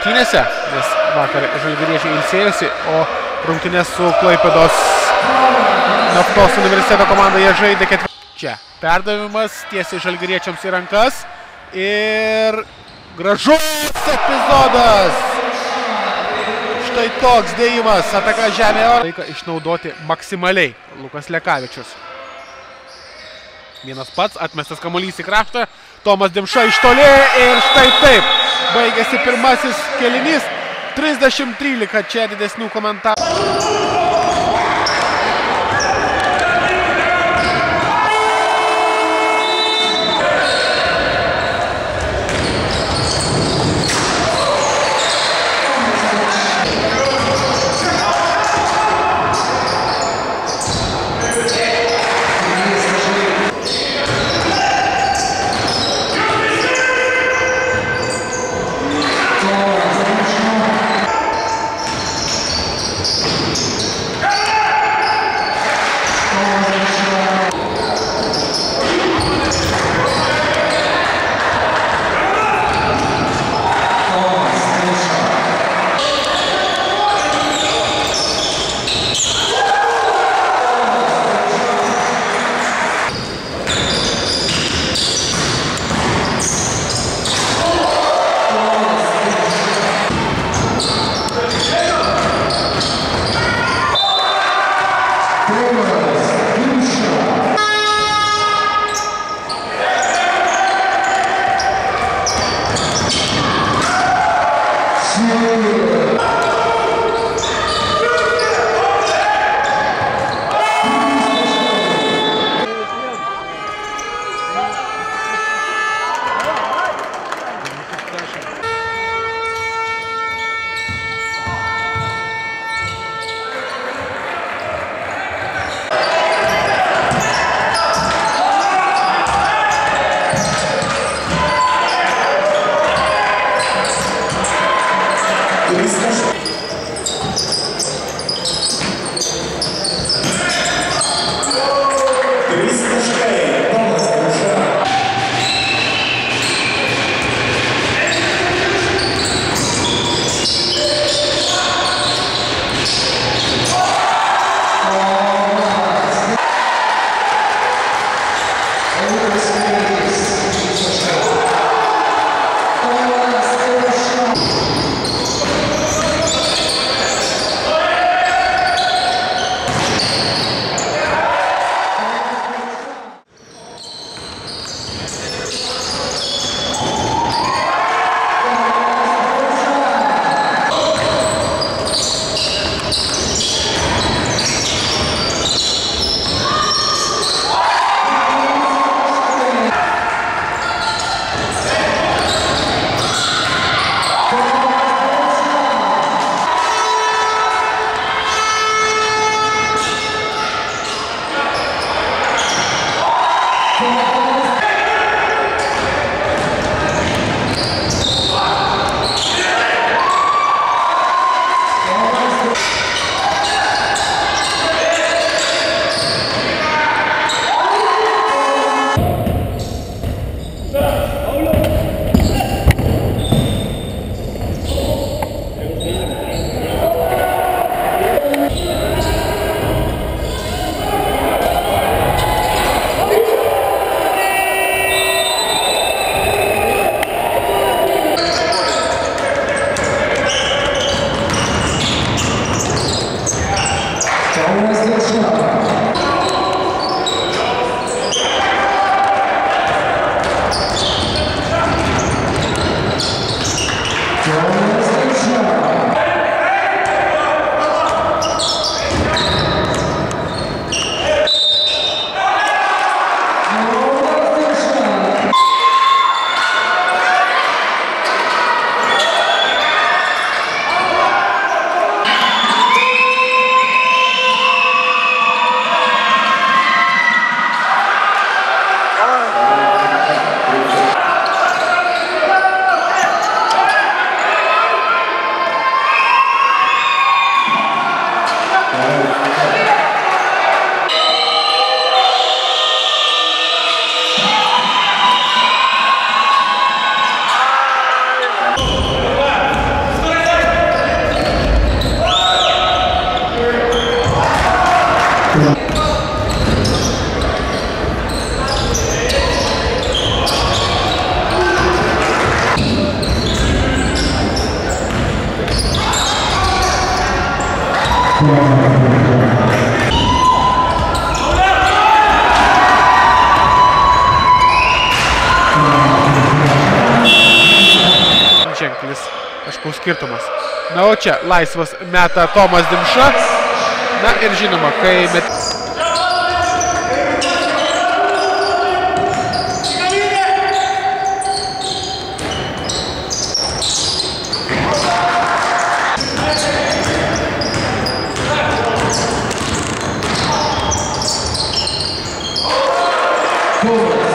rungtynėse, nes vakar žalgiriečiai ilsėjosi, o rungtynės su Klaipėdos naftos universiteto komanda jie žaidė ketvirtą. Čia perdavimas tiesiai žalgiriečiams į rankas ir gražus epizodas. Štai toks dėjimas, ataka žemė oro. Laiką išnaudoti maksimaliai Lukas Lekavičius. Vienas pats, atmestas kamuolys į kraštą, Tomas Dimša iš toli ir štai taip. Baigėsi pirmasis kelinys, 30-13 čia didesnių komentarų. Yeah. ¡Ay! Ženklis kažkoks skirtumas. Na, o čia laisvas meta Tomas Dimša. Na ir žinoma, kai met... Cool.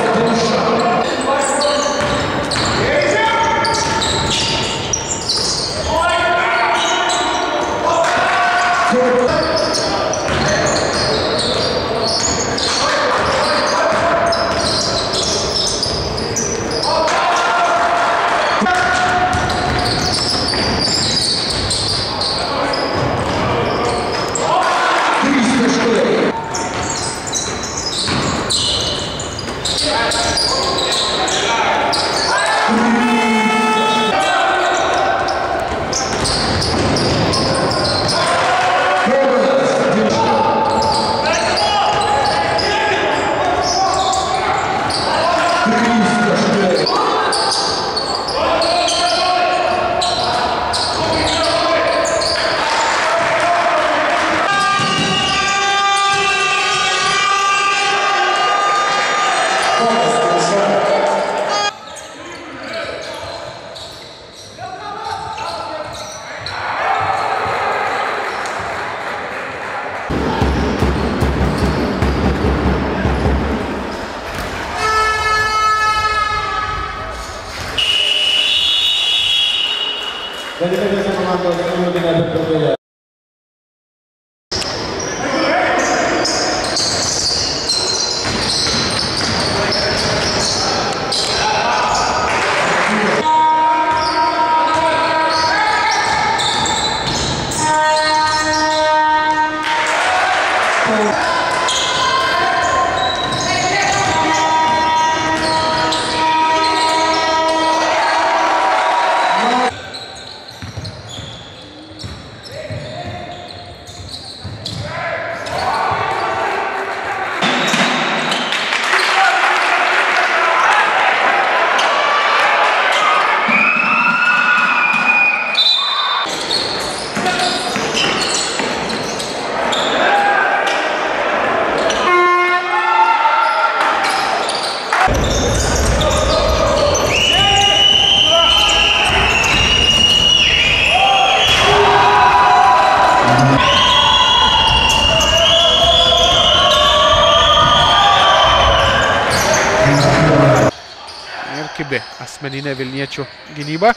Kibi asmeninė Vilniečių gynyba.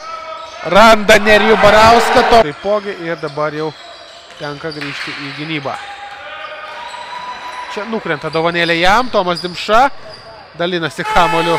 Randa Nerijų Barauską. To. Taipogi ir dabar jau tenka grįžti į gynybą. Čia nukrenta dovanėlė jam. Tomas Dimša dalinasi kamoliu.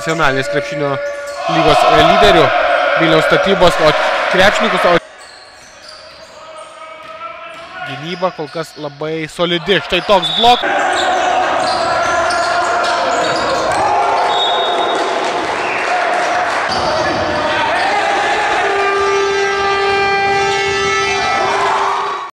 Nacionalinės krepšinio lygos e, lyderių Vilniaus statybos, o krepšininkus, o gynyba kol kas labai solidi. Štai toks blok.